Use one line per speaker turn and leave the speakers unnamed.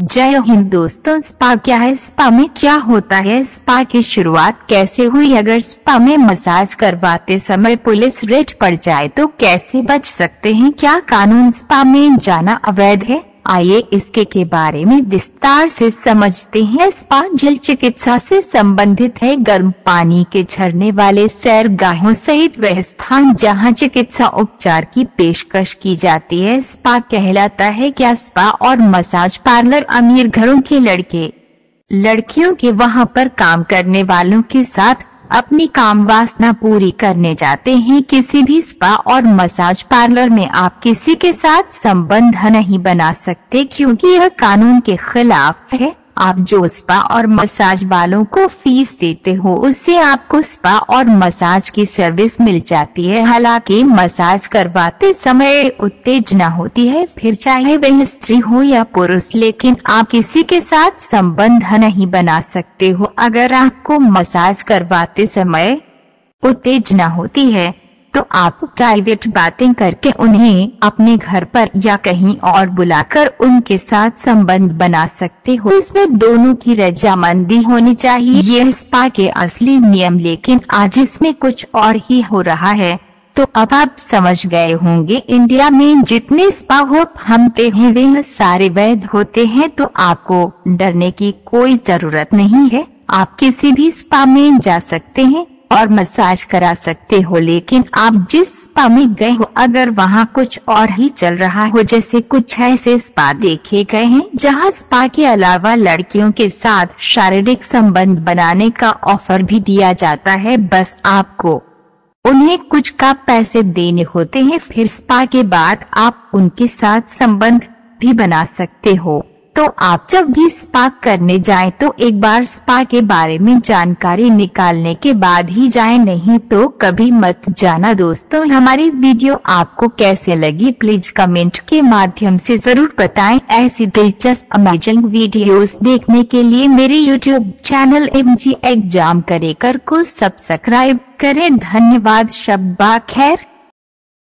जय हिंद दोस्तों, स्पा क्या है? स्पा में क्या होता है? स्पा की शुरुआत कैसे हुई? अगर स्पा में मसाज करवाते समय पुलिस रेड पड़ जाए तो कैसे बच सकते हैं? क्या कानून स्पा में जाना अवैध है? आइए इसके के बारे में विस्तार से समझते हैं। स्पा जल चिकित्सा से संबंधित है गर्म पानी के झरने वाले सैर गाहों सहित वह स्थान जहाँ चिकित्सा उपचार की पेशकश की जाती है। स्पा कहलाता है क्या स्पा और मसाज पार्लर अमीर घरों के लड़के। लड़कियों के वहाँ पर काम करने वालों के साथ अपनी काम वासना पूरी करने जाते हैं। किसी भी स्पा और मसाज पार्लर में आप किसी के साथ संबंध नहीं बना सकते, क्योंकि यह कानून के खिलाफ है। आप जो स्पा और मसाज वालों को फ़ीस देते हो, उससे आपको स्पा और मसाज की सर्विस मिल जाती है। हालाँकि मसाज करवाते समय उत्तेजना होती है, फिर चाहे वह स्त्री हो या पुरुष, लेकिन आप किसी के साथ संबंध नहीं बना सकते हो। अगर आपको मसाज करवाते समय उत्तेजना होती है तो आप प्राइवेट बातें करके उन्हें अपने घर पर या कहीं और बुलाकर उनके साथ संबंध बना सकते हो। इसमें दोनों की रजामंदी होनी चाहिए। ये स्पा के असली नियम, लेकिन आज इसमें कुछ और ही हो रहा है। तो अब आप समझ गए होंगे, इंडिया में जितने स्पा हो हमते हैं, वे सारे वैध होते हैं तो आपको डरने की कोई ज़रूरत नहीं है। आप किसी भी स्पा में जा सकते हैं। और मसाज करा सकते हो, लेकिन आप जिस स्पा में गए हो, अगर वहाँ कुछ और ही चल रहा हो, जैसे कुछ ऐसे स्पा देखे गए हैं, जहाँ स्पा के अलावा लड़कियों के साथ शारीरिक संबंध बनाने का ऑफ़र भी दिया जाता है, बस आपको उन्हें कुछ का पैसे देने होते हैं, फिर स्पा के बाद आप उनके साथ संबंध भी बना सकते हो। तो आप जब भी स्पा करने जाएँ तो एक बार स्पा के बारे में जानकारी निकालने के बाद ही जाएँ, नहीं तो कभी मत जाना दोस्तों। हमारी वीडियो आपको कैसे लगी प्लीज़ कमेंट के माध्यम से ज़रूर बताएँ। ऐसी दिलचस्प अमेजिंग वीडियोस देखने के लिए मेरे YouTube channel M G exam Karekar को सब्सक्राइब करें। धन्यवाद, शब्बा खैर।